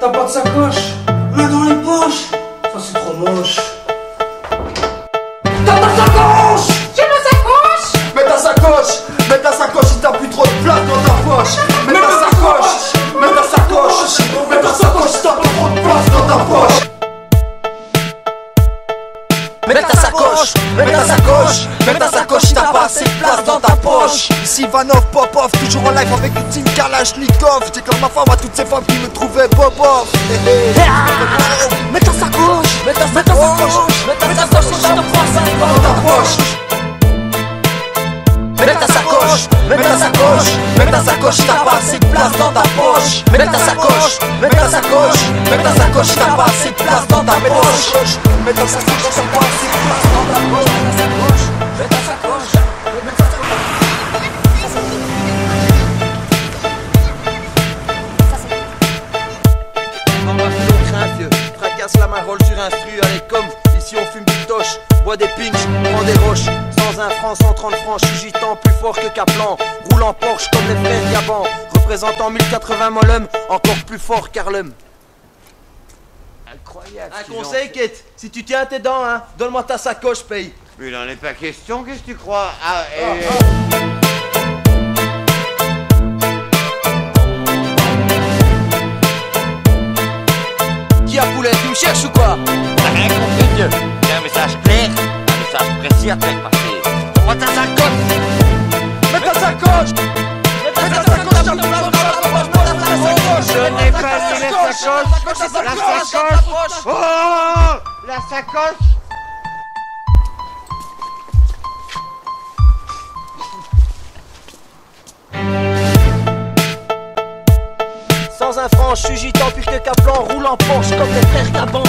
T'as pas de sacoche Main dans les poches Ça c'est trop moche. Ta sacoche, mets ta sacoche t'as pas assez de place dans ta poche. Ici Vanov Popov, toujours en live avec une team Kalashnikov. J'éclame ma femme à toutes ces femmes qui me trouvaient Bobov. Mets ta sacoche, mets ta sacoche, mets ta sacoche si t'as pas assez de place dans ta poche. Mets ta sacoche, mets ta sacoche, mets ta sacoche, t'as pas assez de place dans ta poche. Mets ta sacoche, mets ta sacoche, mets ta sacoche, t'as pas assez de place dans ta poche. Mets ta sacoche, t'as pas assez de place dans ta poche. Fracasse la sur un stru, allez comme Ici on fume du toche, boit des pinches, prend des roches Sans un franc, 130 francs, gitan, plus fort que Kaplan Roule en Porsche comme les Diaban Représentant 1080 molum, encore plus fort qu'Harlem Incroyable. Un conseil Kate, si tu tiens tes dents hein, donne-moi ta sacoche paye Mais il en est pas question, qu'est-ce que tu crois? Ah, eh, Qui a poulet, tu me cherches ou quoi? T'as rien compris, C'est un message clair, un message précis à te faire passer. Prends ta sacoche. Mets ta sacoche. Mets ta sacoche, t'as plus place dans ta poche. Mets ta sacoche. Je n'ai pas la sacoche. La sacoche. Oh La sacoche Franc, je gitan, pire que Kaplan Roule en Porsche comme les frères Gabon